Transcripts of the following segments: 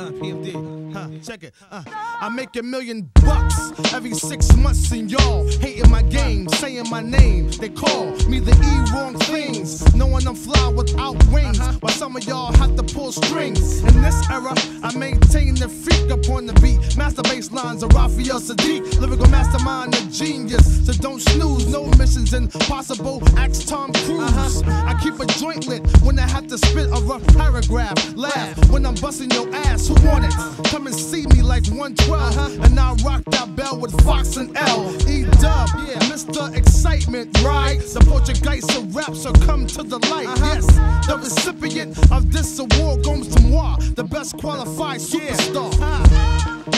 Uh, PMD, huh, check it. Uh, I make a million bucks every six months, and y'all hating my game, saying my name. They call me the E wrong things, knowing I'm fly without wings. Uh-huh. While some of y'all have to pull strings. In this era, I maintain the freak up on the beat. Master bass lines of Raphael Saadiq, lyrical mastermind, a genius. So don't snooze, no missions impossible. Axe Tom Cruise. Uh-huh. I keep a joint lit when I have to spit a rough paragraph. Laugh when I'm busting your ass. Who want it? Come and see me like 112. And I rock that bell with Fox and L. E Dub, yeah, Mr. Excitement, right? The Portuguese of rap shall come to the light. Uh-huh. Yes, the recipient of this award goes to moi, the best qualified superstar.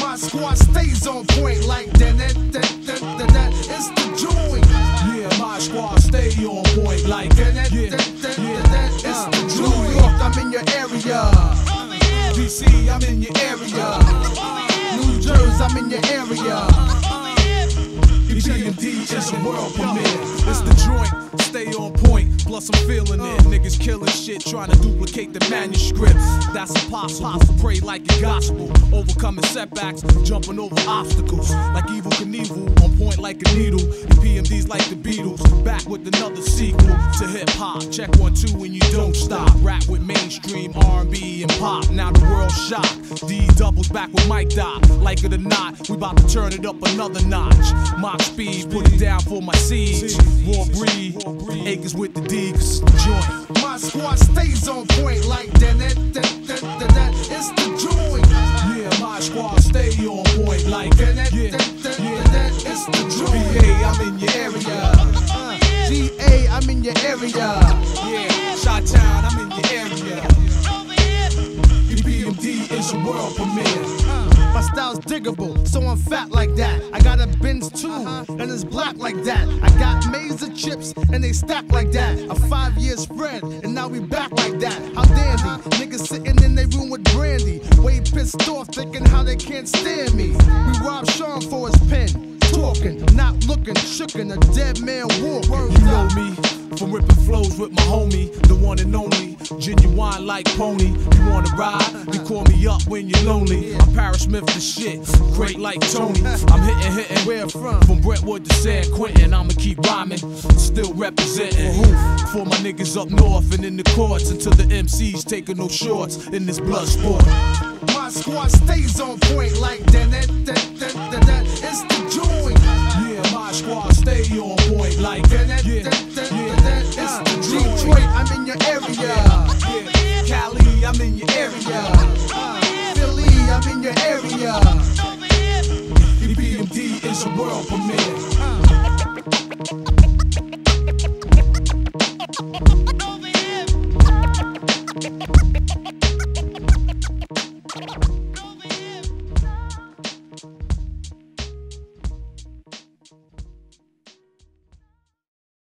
My squad stays on point like that. I'm in your area. New Jersey, I'm in your area. PMD is a world premiere. It's the joint, stay on point. Plus I'm feeling it. Niggas killing shit, trying to duplicate the manuscript. That's impossible. Pray like a gospel, overcoming setbacks, jumping over obstacles. Like Evel Knievel, on point like a needle. And PMD's like the Beatles, back with another sequel to hip hop. Check one two and you don't stop. Rap with mainstream And pop. Now the world shocked. D doubles back with Mike Doc. Like it or not, we about to turn it up another notch. Mock speed, put it down for my seeds. Raw breed, acres with the D, cause it's the joint. My squad stays on point like that. that, that, that, that, that. It's the joint. Yeah, my squad stay on point like That, that, yeah, that, that, yeah. that, that. It's the joint. PA, I'm in your area. GA, I'm in your area. Yeah, Shot a world premiere. My style's diggable, so I'm fat like that. I got a Benz too, and it's black like that. I got maize of chips, and they stack like that. A five year spread, and now we back like that. How dandy, niggas sitting in their room with brandy. Way pissed off, thinking how they can't stand me. We robbed Sean for his pen. Talking, not looking, shookin' a dead man walk. You know me from ripping flows with my homie, the one and only, genuine like pony. You wanna ride? You call me up when you're lonely. I'm Parrish Smith the shit, great like Tony. I'm hitting, hitting. Where from? From Brentwood to San Quentin, I'ma keep rhyming, still representing. For my niggas up north and in the courts until the MCs taking no shorts in this blood sport. My squad stays on point like that. Stay on point like That, yeah, yeah. It's the Detroit, I'm in your area. yeah. Cali, I'm in your area. Philly, I'm in your area. PMD is a world premiere.